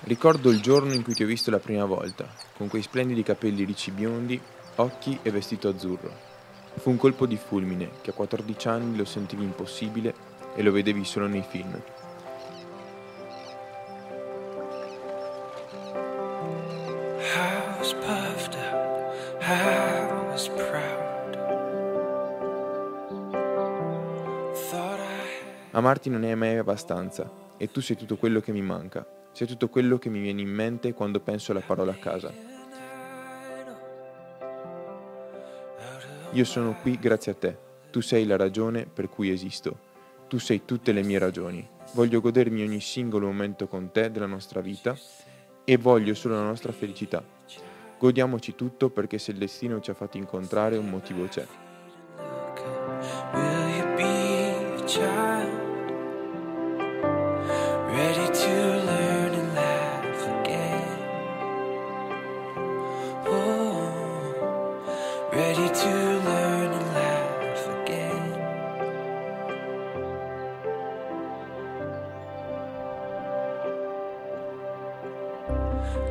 Ricordo il giorno in cui ti ho visto la prima volta, con quei splendidi capelli ricci biondi, occhi e vestito azzurro. Fu un colpo di fulmine che a 14 anni lo sentivi impossibile e lo vedevi solo nei film. Amarti non è mai abbastanza e tu sei tutto quello che mi manca, sei tutto quello che mi viene in mente quando penso alla parola casa. Io sono qui grazie a te, tu sei la ragione per cui esisto, tu sei tutte le mie ragioni. Voglio godermi ogni singolo momento con te della nostra vita e voglio solo la nostra felicità. Godiamoci tutto perché se il destino ci ha fatti incontrare un motivo c'è. Child ready to learn and laugh again.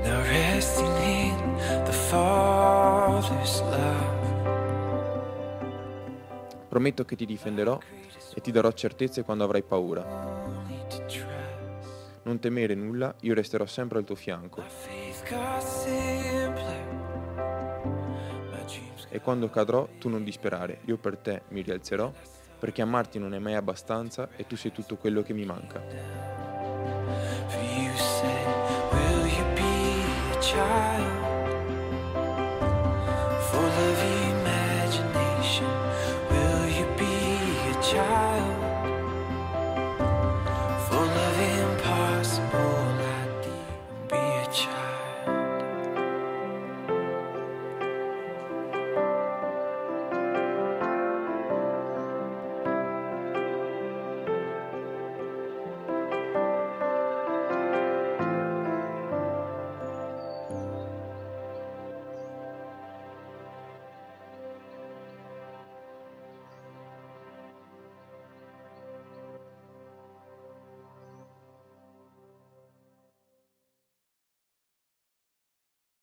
Now resting in the Father's love. Prometto che ti difenderò e ti darò certezze quando avrai paura. Non temere nulla, io resterò sempre al tuo fianco. e quando cadrò tu non disperare, io per te mi rialzerò, perché amarti non è mai abbastanza e tu sei tutto quello che mi manca. Child